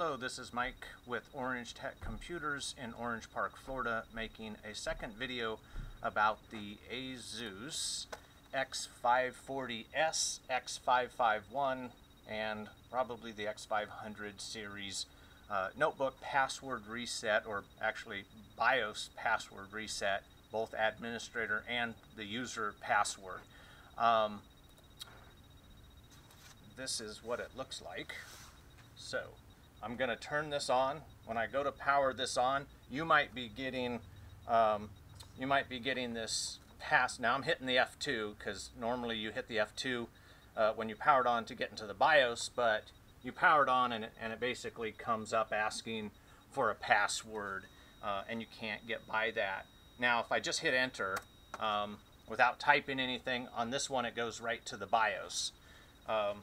Hello, this is Mike with Orange Tech Computers in Orange Park, Florida, making a second video about the ASUS X540S, X551, and probably the X500 series uh, notebook password reset, or actually BIOS password reset, both administrator and the user password. Um, this is what it looks like. So I'm going to turn this on. When I go to power this on, you might be getting um, you might be getting this pass. Now I'm hitting the F2 because normally you hit the F2 uh, when you powered on to get into the BIOS, but you powered on and it, and it basically comes up asking for a password uh, and you can't get by that. Now if I just hit enter um, without typing anything, on this one it goes right to the BIOS. Um,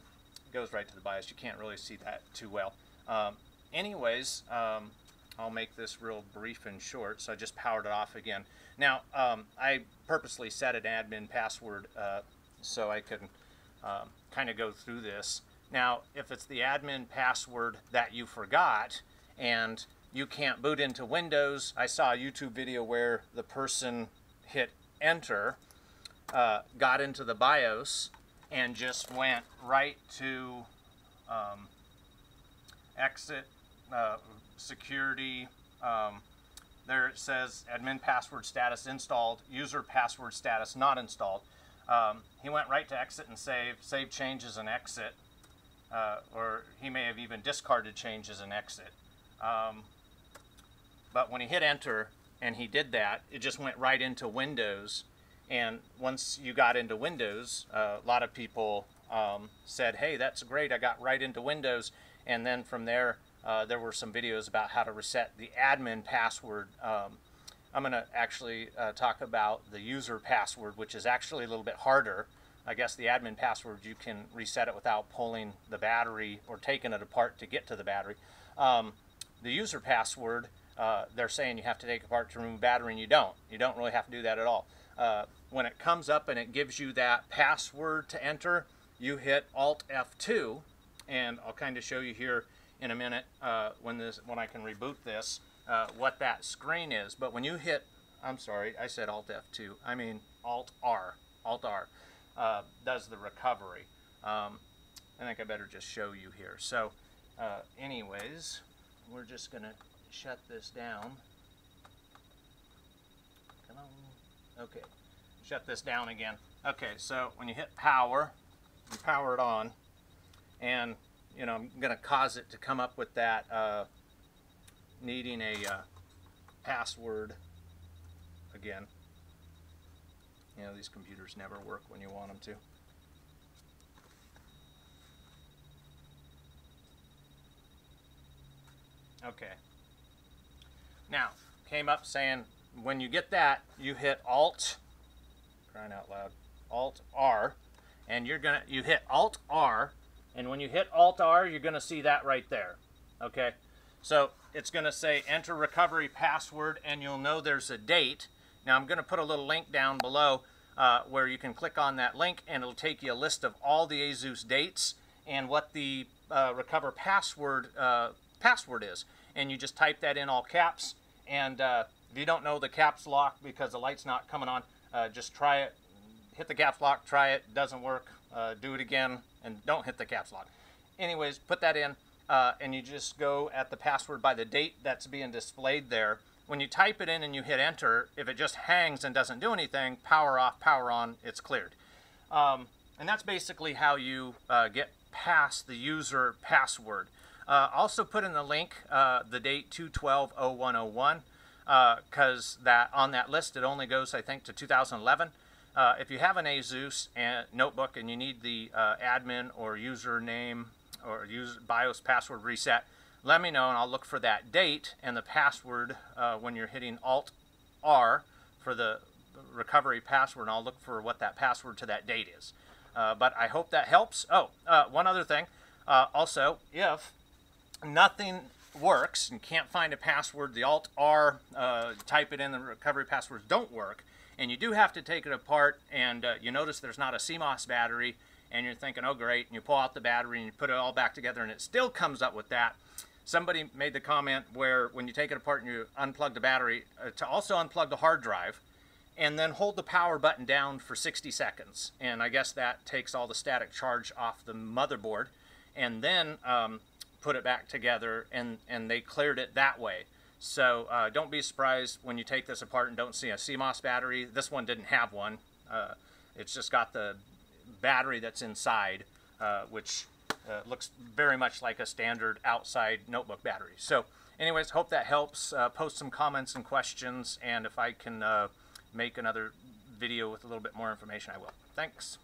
goes right to the BIOS. You can't really see that too well. Um, anyways, um, I'll make this real brief and short, so I just powered it off again. Now, um, I purposely set an admin password uh, so I can um, kind of go through this. Now, if it's the admin password that you forgot and you can't boot into Windows, I saw a YouTube video where the person hit enter, uh, got into the BIOS, and just went right to um, exit uh, security. Um, there it says admin password status installed, user password status not installed. Um, he went right to exit and save, save changes and exit, uh, or he may have even discarded changes and exit. Um, but when he hit enter and he did that, it just went right into Windows and once you got into Windows, uh, a lot of people um, said, hey, that's great, I got right into Windows. And then from there, uh, there were some videos about how to reset the admin password. Um, I'm going to actually uh, talk about the user password, which is actually a little bit harder. I guess the admin password, you can reset it without pulling the battery or taking it apart to get to the battery. Um, the user password, uh, they're saying you have to take apart to remove battery, and you don't. You don't really have to do that at all uh, when it comes up and it gives you that password to enter, you hit Alt F2, and I'll kind of show you here in a minute uh, when this when I can reboot this uh, what that screen is. But when you hit, I'm sorry, I said Alt F2. I mean Alt R. Alt R uh, does the recovery. Um, I think I better just show you here. So, uh, anyways, we're just gonna shut this down. Come on. Okay, shut this down again. Okay, so when you hit power, you power it on, and you know I'm going to cause it to come up with that uh, needing a uh, password again. You know, these computers never work when you want them to. Okay. Now, came up saying when you get that, you hit Alt, crying out loud, Alt R, and you're gonna you hit Alt R, and when you hit Alt R, you're gonna see that right there. Okay, so it's gonna say enter recovery password, and you'll know there's a date. Now I'm gonna put a little link down below uh, where you can click on that link, and it'll take you a list of all the ASUS dates and what the uh, recover password uh, password is, and you just type that in all caps and uh, if you don't know the caps lock because the light's not coming on, uh, just try it. Hit the caps lock, try it, doesn't work, uh, do it again, and don't hit the caps lock. Anyways, put that in, uh, and you just go at the password by the date that's being displayed there. When you type it in and you hit enter, if it just hangs and doesn't do anything, power off, power on, it's cleared. Um, and that's basically how you uh, get past the user password. Uh, also put in the link uh, the date 2120101 because uh, that on that list it only goes I think to 2011. Uh, if you have an ASUS and notebook and you need the uh, admin or username or use BIOS password reset, let me know and I'll look for that date and the password uh, when you're hitting Alt R for the recovery password and I'll look for what that password to that date is. Uh, but I hope that helps. Oh, uh, one other thing. also, if nothing works and can't find a password, the Alt R, uh, type it in, the recovery passwords don't work, and you do have to take it apart, and uh, you notice there's not a CMOS battery, and you're thinking, oh great, and you pull out the battery and you put it all back together, and it still comes up with that. somebody made the comment where when you take it apart and you unplug the battery, uh, to also unplug the hard drive, and then hold the power button down for 60 seconds. And I guess that takes all the static charge off the motherboard, and then um, put it back together, and and they cleared it that way. So uh, don't be surprised when you take this apart and don't see a CMOS battery. This one didn't have one. Uh, it's just got the battery that's inside, uh, which uh, looks very much like a standard outside notebook battery. So anyways, hope that helps. Uh, post some comments and questions, and if I can uh, make another video with a little bit more information, I will. Thanks.